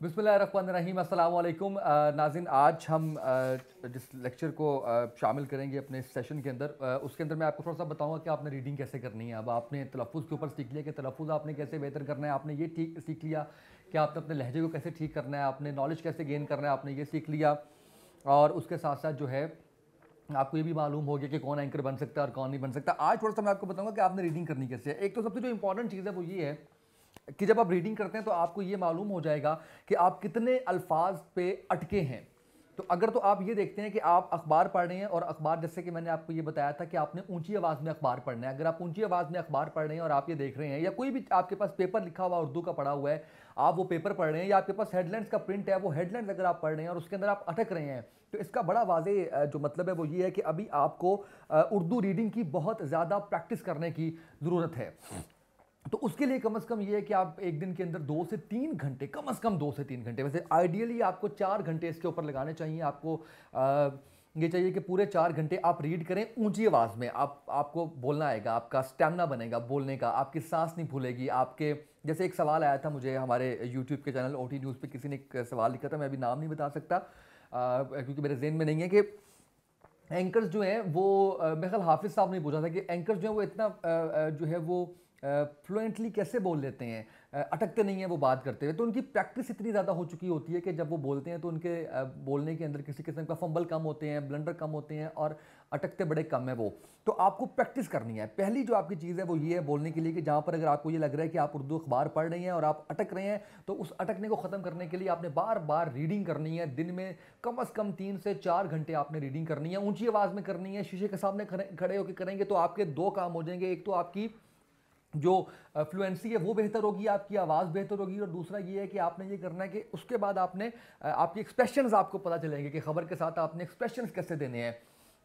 अस्सलाम वालेकुम नाजिन, आज हम जिस लेक्चर को शामिल करेंगे अपने सेशन के अंदर उसके अंदर मैं आपको थोड़ा सा बताऊँगा कि आपने रीडिंग कैसे करनी है। अब आपने तलफ़ के ऊपर सीख लिया कि तलफ़ आपने कैसे बेहतर करना है, आपने ये ठीक, सीख लिया कि आपने अपने लहजे को कैसे ठीक करना है, आपने नॉलेज कैसे गेन करना है, आपने ये सीख लिया। और उसके साथ साथ जो है, आपको ये भी मालूम हो गया कि कौन एंकर बन सकता है और कौन नहीं बन सकता। आज थोड़ा सा मैं आपको बताऊँगा कि आपने रीडिंग करनी कैसे है। एक तो सबसे जो इंपॉर्टेंट चीज़ है वो ये है कि जब आप रीडिंग करते हैं तो आपको ये मालूम हो जाएगा कि आप कितने अल्फाज पे अटके हैं। तो अगर तो आप ये देखते हैं कि आप अखबार पढ़ रहे हैं और अखबार, जैसे कि मैंने आपको ये बताया था कि आपने ऊँची आवाज़ में अखबार पढ़ना है। अगर आप ऊँची आवाज़ में अखबार पढ़ रहे हैं और आप ये देख रहे हैं या कोई भी आपके पास पेपर लिखा हुआ उर्दू का पढ़ा हुआ है, आप वो पेपर पढ़ रहे हैं या आपके पास हेडलाइंस का प्रिंट है, वो हेडलाइंस अगर आप पढ़ रहे हैं और उसके अंदर आप अटक रहे हैं तो इसका बड़ा वाजे जो मतलब है वो ये है कि अभी आपको उर्दू रीडिंग की बहुत ज़्यादा प्रैक्टिस करने की ज़रूरत है। तो उसके लिए कम से कम ये है कि आप एक दिन के अंदर दो से तीन घंटे कम से कम दो से तीन घंटे वैसे आइडियली आपको चार घंटे इसके ऊपर लगाने चाहिए आपको आ, ये चाहिए कि पूरे चार घंटे आप रीड करें ऊँची आवाज़ में आप आपको बोलना आएगा आपका स्टेमिना बनेगा बोलने का आपकी सांस नहीं भूलेगी आपके जैसे एक सवाल आया था मुझे हमारे यूट्यूब के चैनल ओ न्यूज़ पर किसी ने एक सवाल लिखा था मैं अभी नाम नहीं बता सकता क्योंकि मेरे जेन में नहीं है कि एंकर्स जो हैं वो मेरे ख्याल हाफिज़ साहब ने पूछा था कि एंकर्स जो हैं वो इतना जो है वो फ्लुएंटली कैसे बोल लेते हैं? अटकते नहीं हैं वो बात करते हुए। तो उनकी प्रैक्टिस इतनी ज़्यादा हो चुकी होती है कि जब वो बोलते हैं तो उनके बोलने के अंदर किसी किस्म का फंबल कम होते हैं ब्लंडर कम होते हैं और अटकते बड़े कम है वो। तो आपको प्रैक्टिस करनी है। पहली जो आपकी चीज़ है वो ये है बोलने के लिए कि जहाँ पर अगर आपको ये लग रहा है कि आप उर्दू अखबार पढ़ रहे हैं और आप अटक रहे हैं तो उस अटकने को ख़त्म करने के लिए आपने बार बार रीडिंग करनी है। दिन में कम अज़ कम तीन से चार घंटे आपने रीडिंग करनी है, ऊँची आवाज़ में करनी है, शीशे के सामने खड़े होकर करेंगे तो आपके दो काम हो जाएँगे। एक तो आपकी जो फ्लुएंसी है, वो बेहतर होगी, आपकी आवाज़ बेहतर होगी। और दूसरा ये है कि आपने ये करना है कि उसके बाद आपने आपकी एक्सप्रेशन आपको पता चलेंगे कि खबर के साथ आपने एक्सप्रेशन कैसे देने हैं।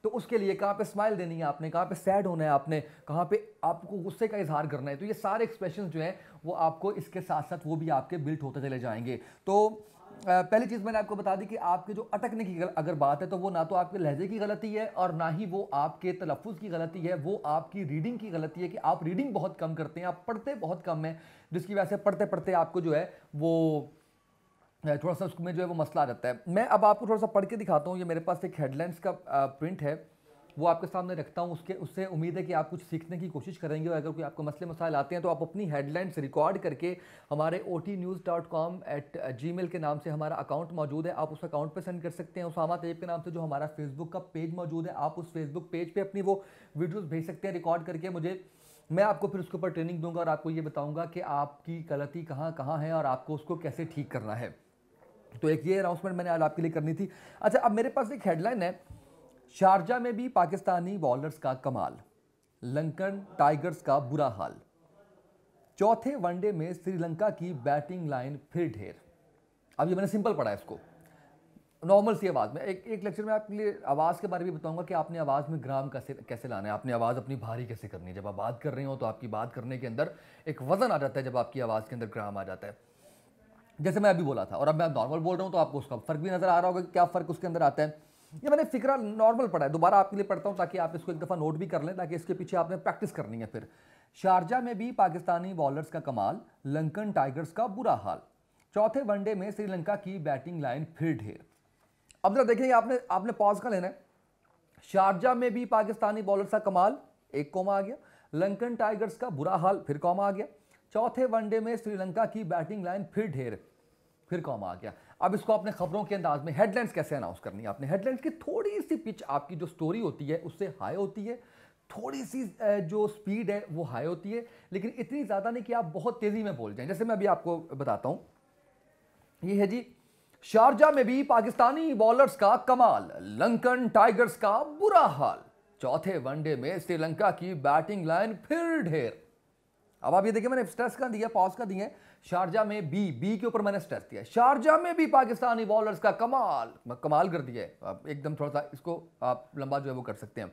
तो उसके लिए कहाँ पे स्माइल देनी है आपने, कहाँ पे सैड होना है आपने, कहाँ पे आपको गुस्से का इजहार करना है। तो ये सारे एक्सप्रेशन जो हैं, वो आपको इसके साथ साथ वो भी आपके बिल्ट होते चले जाएँगे। तो पहली चीज़ मैंने आपको बता दी कि आपके जो अटकने की अगर बात है तो वो ना तो आपके लहजे की गलती है और ना ही वो आपके तलफ़ की गलती है, वो आपकी रीडिंग की गलती है कि आप रीडिंग बहुत कम करते हैं, आप पढ़ते बहुत कम है, जिसकी वजह से पढ़ते पढ़ते आपको जो है, वो थोड़ा सा उसमें जो है वो मसला आ जाता है। मैं अब आपको थोड़ा सा पढ़ के दिखाता हूँ, ये मेरे पास एक हेडलाइंस का प्रिंट है। वो आपके सामने रखता हूँ, उसके, उससे उम्मीद है कि आप कुछ सीखने की कोशिश करेंगे और अगर कोई आपको मसले मसाइल आते हैं तो आप अपनी हेडलाइंस रिकॉर्ड करके हमारे O T news dot com at Gmail के नाम से हमारा अकाउंट मौजूद है। आप उस अकाउंट पर सेंड कर सकते हैं। उसामा तैयब के नाम से जो हमारा फेसबुक का पेज मौजूद है, आप उस फेसबुक पेज पर अपनी वो वीडियोज़ भेज सकते हैं रिकॉर्ड करके मुझे, मैं आपको फिर उसके ऊपर ट्रेनिंग दूँगा और आपको ये बताऊँगा कि आपकी गलती कहाँ कहाँ है और आपको उसको कैसे ठीक करना है। तो एक ये अनाउंसमेंट मैंने आज आपके लिए करनी थी। अच्छा अब मेरे पास एक हेडलाइन है। शारजा में भी पाकिस्तानी बॉलर्स का कमाल, लंकन टाइगर्स का बुरा हाल। चौथे वनडे में श्रीलंका की बैटिंग लाइन फिर ढेर। अब ये मैंने सिंपल पढ़ा है इसको। नॉर्मल सी आवाज़ में, एक एक लेक्चर में आपके लिए आवाज़ के बारे में बताऊँगा कि आपने आवाज़ में ग्राम कैसे कैसे लाना है। आपने आवाज़ अपनी भारी कैसे करनी है? जब आप बात कर रहे हो तो आपकी बात करने के अंदर एक वज़न आ जाता है जब आपकी आवाज़ के अंदर ग्राम आ जाता है। जैसे मैं अभी बोला था, और अब मैं नॉर्मल बोल रहा हूँ तो आपको उसका फ़र्क भी नज़र आ रहा होगा कि क्या फ़र्क उसके अंदर आता है। ये मैंने फिक्रा नॉर्मल पढ़ा है। दोबारा आपके लिए पढ़ता हूँ ताकि आप इसको एक दफ़ा नोट भी कर लें, ताकि इसके पीछे आपने प्रैक्टिस करनी है फिर। शारजा में भी पाकिस्तानी बॉलर्स का कमाल, लंकन टाइगर्स का बुरा हाल। चौथे वनडे में श्रीलंका की बैटिंग लाइन फिर ढेर। अब जरा देखेंगे आपने आपने पॉज का लेना है। शारजा में भी पाकिस्तानी बॉलर्स का कमाल, एक कौमा आ गया। लंकन टाइगर्स का बुरा हाल, फिर कौमा आ गया। चौथे वनडे में श्रीलंका की बैटिंग लाइन फिर ढेर, फिर कौमा आ गया। अब इसको अपने खबरों के अंदाज में हेडलाइंस कैसे अनाउंस करनी है? आपने हेडलाइंस की थोड़ी सी पिच आपकी जो स्टोरी होती है, उससे हाई होती है। थोड़ी सी जो स्पीड है, वो हाई होती है। लेकिन इतनी ज़्यादा नहीं कि आप बहुत तेज़ी में बोल जाएँ। जैसे मैं अभी आपको बताता हूँ। ये है जी, शारजा में भी पाकिस्तानी बॉलर्स का कमाल, लंकन टाइगर्स का बुरा हाल। चौथे वनडे में श्रीलंका की बैटिंग लाइन फिर ढेर। अब आप ये देखिए, मैंने स्ट्रेस का दिया पॉज का दिया शारजा में बी बी के ऊपर मैंने स्ट्रेस दिया शारजा में भी पाकिस्तानी बॉलर्स का कमाल कमाल कर दिया है। एकदम थोड़ा सा इसको आप लंबा जो है वो कर सकते हैं।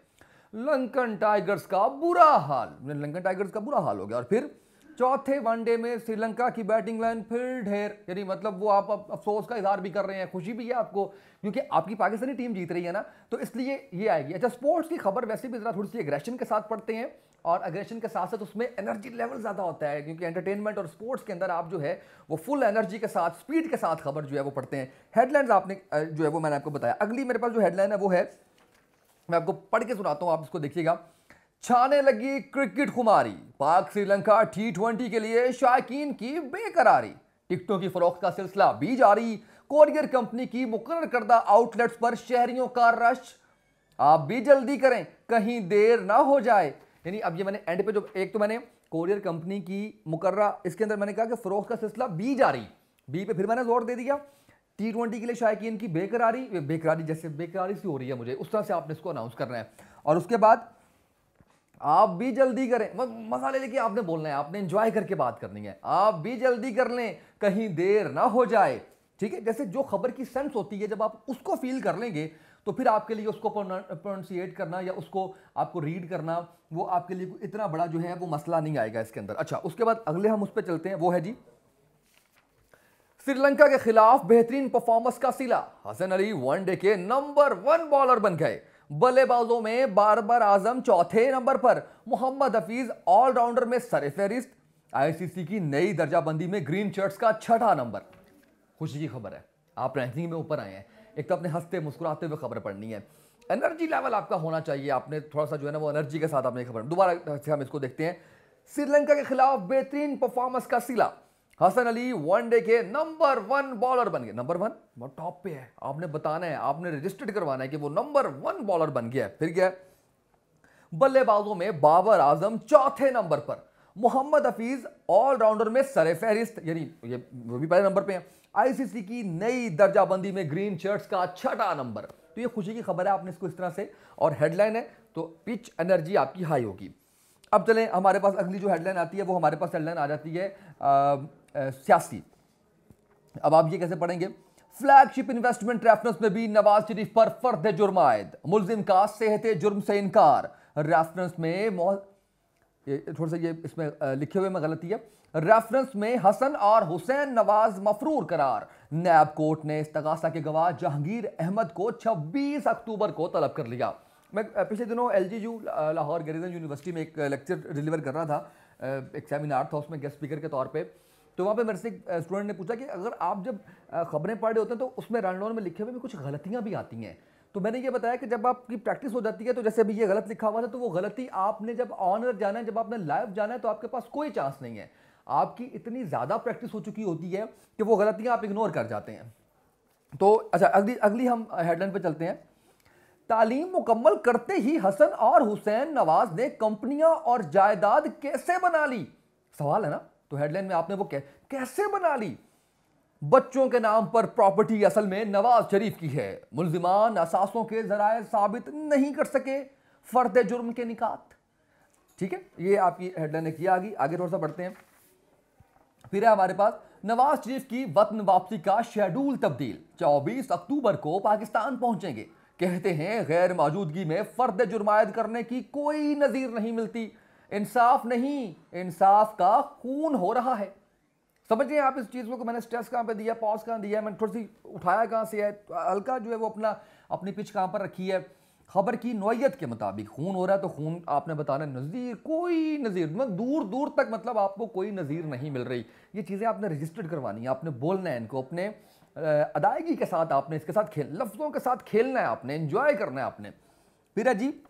लंकन टाइगर्स का बुरा हाल लंकन टाइगर्स का बुरा हाल हो गया। और फिर चौथे वनडे में श्रीलंका की बैटिंग लाइन फिर ढेर, यानी मतलब वो आप अफसोस का इजहार भी कर रहे हैं, खुशी भी है आपको, क्योंकि आपकी पाकिस्तानी टीम जीत रही है ना? तो इसलिए ये आएगी। अच्छा स्पोर्ट्स की खबर वैसे भी जरा थोड़ी सी एग्रेशन के साथ पढ़ते हैं। और अग्रेशन के साथ साथ उसमें एनर्जी लेवल ज़्यादा होता है, क्योंकि एंटरटेनमेंट और स्पोर्ट्स के अंदर आप जो है, वो फुल एनर्जी के साथ स्पीड के साथ खबर जो है, वो पढ़ते हैं। हेडलाइंस आपने जो है, वो मैंने आपको बताया। अगली मेरे पास जो हेडलाइन है, वो है, मैं आपको पढ़ के सुनाता हूँ, आप इसको देखिएगा। छाने लगी क्रिकेट खुमारी, पाक श्रीलंका टी ट्वेंटी के लिए शायकीन की बेकरारी। टिकटों की फरोख्त का सिलसिला भी जारी। कोरियर कंपनी की मुकर करदा आउटलेट्स पर शहरियों का रश। आप भी जल्दी करें, कहीं देर ना हो जाए। यानी अब ये मैंने एंड पे जो, एक तो मैंने कोरियर कंपनी की मुकर्रा, इसके अंदर मैंने कहा कि फरोख का सिलसिला बी जारी बी पे फिर मैंने ज़ोर दे दिया। टी ट्वेंटी के लिए शायद की बेकरारी बेकरारी जैसे बेकरारी सी हो रही है मुझे। उस तरह से आपने इसको अनाउंस करना है। और उसके बाद आप भी जल्दी करें। मसाले लेके आपने बोलना है, आपने एंजॉय करके बात करनी है। आप भी जल्दी कर लें, कहीं देर ना हो जाए। ठीक है? जैसे जो खबर की सेंस होती है, जब आप उसको फील कर लेंगे तो फिर आपके लिए उसको प्रोनाउंसिएट करना या उसको आपको रीड करना, वो आपके लिए इतना बड़ा जो है, वो मसला नहीं आएगा इसके अंदर। अच्छा उसके बाद अगले हम उस पर चलते हैं, वो है जी, श्रीलंका के खिलाफ बेहतरीन परफॉर्मेंस का सिला। हसन अली वनडे के नंबर वन बॉलर बन गए। बल्लेबाजों में बारबर आज़म चौथे नंबर पर, मोहम्मद हफीज ऑलराउंडर में सरफहरिस्त आईसीसी की नई दर्जाबंदी में ग्रीन शर्ट्स का छठा नंबर। खुशी की खबर है, आप रैंकिंग में ऊपर आए हैं। एक तो अपने हँसते मुस्कुराते हुए खबर पढ़नी है। एनर्जी लेवल आपका होना चाहिए। आपने थोड़ा सा जो है ना वो एनर्जी के साथ आपने खबर दोबारा से हम इसको देखते हैं। श्रीलंका के खिलाफ बेहतरीन परफॉर्मेंस का सिला। हसन अली वनडे के नंबर वन बॉलर बन गए। नंबर वन वो टॉप पे है। आपने बताना है। आपने रजिस्टर्ड करवाना है कि वो नंबर वन बॉलर बन गया फिर क्या बल्लेबाजों में बाबर आज़म चौथे नंबर पर। मोहम्मद हफीज ऑलराउंडर में सरे फहरिस्त यानी ये वो भी पहले नंबर पे हैं। आईसीसी की नई दर्जाबंदी में ग्रीन शर्ट्स का छठा नंबर। तो ये खुशी की खबर है, आपने इसको इस तरह से, और हेडलाइन है तो पिच एनर्जी आपकी हाई होगी। अब चलें, हमारे पास अगली जो हेडलाइन आती है, वो हमारे पास हेडलाइन आ जाती है सियासी। अब आप ये कैसे पढ़ेंगे? फ्लैगशिप इन्वेस्टमेंट रेफरेंस में भी नवाज़ शरीफ पर फर्द जुर्म आयद। मुलजिम का सेहत जुर्म से इनकार। रेफरेंस में थोड़ा सा ये इसमें लिखे हुए में गलती है। रेफरेंस में हसन और हुसैन नवाज़ मफरूर करार। नैब कोर्ट ने इस्तगासा के गवाह जहांगीर अहमद को 26 अक्टूबर को तलब कर लिया। मैं पिछले दिनों L G U Lahore Garrison University में एक लेक्चर डिलीवर कर रहा था। एक सेमिनार था उसमें गेस्ट स्पीकर के तौर पर तो वहाँ पे मेरे से स्टूडेंट ने पूछा कि अगर आप जब खबरें पढ़ रहे होते हैं तो उसमें रनडोन में लिखे हुए भी कुछ गलतियाँ भी आती हैं। तो मैंने ये बताया कि जब आपकी प्रैक्टिस हो जाती है तो जैसे अभी ये गलत लिखा हुआ था तो वो गलती आपने जब ऑनर जाना है, जब आपने लाइव जाना है तो आपके पास कोई चांस नहीं है। आपकी इतनी ज़्यादा प्रैक्टिस हो चुकी होती है कि वो गलतियाँ आप इग्नोर कर जाते हैं। तो अच्छा अगली अगली हम हेडलाइन पर चलते हैं। तालीम मुकम्मल करते ही हसन और हुसैन नवाज़ ने कंपनियाँ और जायदाद कैसे बना ली? सवाल है ना? तो हेडलाइन में आपने वो कैसे बना ली? बच्चों के नाम पर प्रॉपर्टी असल में नवाज़ शरीफ की है। मुलजिमान असासों के जराए साबित नहीं कर सके फर्द जुर्म के निकात। ठीक है? ये आपकी हेडलाइन ने किया आगे आगे थोड़ा सा बढ़ते हैं। फिर है हमारे पास, नवाज़ शरीफ की वतन वापसी का शेड्यूल तब्दील। 24 अक्टूबर को पाकिस्तान पहुँचेंगे। कहते हैं, गैर मौजूदगी में फर्द जुर्मायद करने की कोई नजीर नहीं मिलती। इंसाफ नहीं, इंसाफ का खून हो रहा है। समझिए आप इस चीज़ को मैंने स्ट्रेस कहाँ पे दिया पॉज कहाँ दिया मैंने थोड़ी सी उठाया कहाँ से है हल्का जो है वो अपना, अपनी पिच कहाँ पर रखी है। खबर की नोयत के मुताबिक खून हो रहा है तो खून आपने बताना नज़ीर कोई नज़ीर मतलब दूर दूर तक मतलब आपको कोई नज़ीर नहीं मिल रही। ये चीज़ें आपने रजिस्टर्ड करवानी है, आपने बोलना है इनको, अपने अदायगी के साथ आपने इसके साथ खेल, लफ्ज़ों के साथ खेलना है आपने इंजॉय करना है आपने। फिर अजीब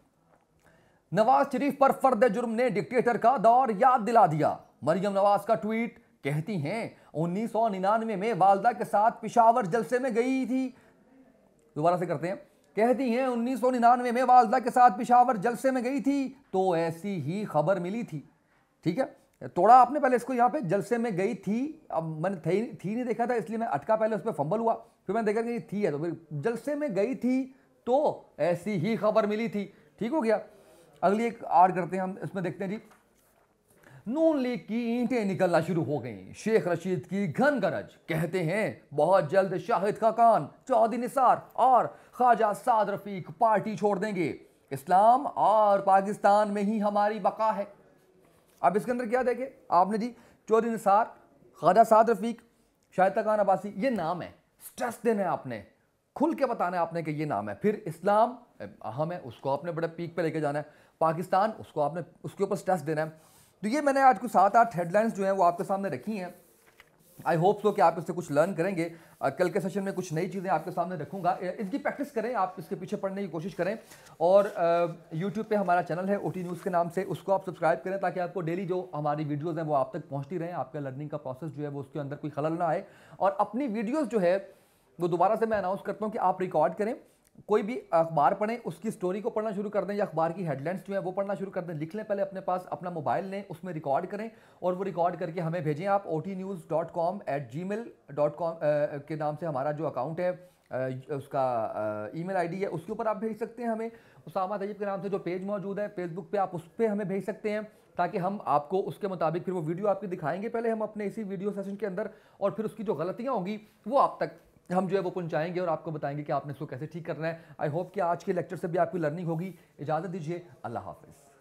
नवाज़ शरीफ पर फर्द जुर्म ने डिक्टेटर का दौर याद दिला दिया। मरियम नवाज़ का ट्वीट कहती हैं उन्नीस सौ निन्यानवे में वालदा के साथ पिशावर जलसे में गई थी। दोबारा से करते हैं। कहती हैं उन्नीस सौ निन्यानवे में वालदा के साथ पिशावर जलसे में गई थी। तो ऐसी ही खबर मिली थी। ठीक है? तोड़ा आपने पहले इसको यहाँ पे जलसे में गई थी। अब मैंने थी, थी नहीं देखा था इसलिए मैं अटका पहले उस पर फंबल हुआ। फिर मैंने देखा कि थी है तो फिर जलसे में गई थी तो ऐसी ही खबर मिली थी। ठीक हो गया? अगली एक आर करते हैं हम इसमें देखते हैं जी। नून लीग की ईंटें निकलना शुरू हो गईं। शेख रशीद की घन गरज कहते हैं, बहुत जल्द शाहिद का कान चौधरी निसार और ख्वाजा साद रफीक पार्टी छोड़ देंगे। इस्लाम और पाकिस्तान में ही हमारी बका है। अब इसके अंदर क्या देखे? आपने जी चौधरी निसार, ख्वाजा साद रफीक, शाहिद खान अब्बासी, ये नाम है। स्ट्रेस देना है आपने। खुल के बताना है आपने कि ये नाम है। फिर इस्लाम, अहम है, उसको आपने बड़े पीक पे लेके जाना है। पाकिस्तान, उसको आपने, उसके ऊपर स्ट्रेस देना है। तो ये मैंने आज कुछ सात आठ हेडलाइंस जो हैं वो आपके सामने रखी हैं। आई होप सो कि आप इससे कुछ लर्न करेंगे। कल के सेशन में कुछ नई चीज़ें आपके सामने रखूँगा। इसकी प्रैक्टिस करें आप, इसके पीछे पढ़ने की कोशिश करें। और यूट्यूब पे हमारा चैनल है ओ न्यूज़ के नाम से, उसको आप सब्सक्राइब करें ताकि आपको डेली जो हमारी वीडियोज़ हैं वो आप तक पहुँचती रहें, आपका लर्निंग का प्रोसेस जो है वो उसके अंदर कोई खलल ना आए। और अपनी वीडियोज़ जो है, वो दोबारा से मैं अनाउंस करता हूँ कि आप रिकॉर्ड करें। कोई भी अखबार पढ़ें, उसकी स्टोरी को पढ़ना शुरू कर दें या अखबार की हेडलाइंस जो है वो पढ़ना शुरू कर दें। लिख लें पहले अपने पास अपना मोबाइल लें, उसमें रिकॉर्ड करें और वो रिकॉर्ड करके हमें भेजें। आप O T news dot com at Gmail dot com के नाम से हमारा जो अकाउंट है उसका ईमेल आईडी है, उसके ऊपर आप भेज सकते हैं हमें। उसामा तैयब के नाम से जो पेज मौजूद है फेसबुक पे आप उस पर हमें भेज सकते हैं ताकि हम आपको उसके मुताबिक फिर वो वीडियो आपकी दिखाएँगे पहले हम अपने इसी वीडियो सेशन के अंदर और फिर उसकी जो गलतियाँ होंगी, वो आप तक हम जो है वो पहुंचाएँगे और आपको बताएँगे कि आपने इसको कैसे ठीक करना है। आई होप कि आज के लेक्चर से भी आपकी लर्निंग होगी। इजाज़त दीजिए। अल्लाह हाफिज़।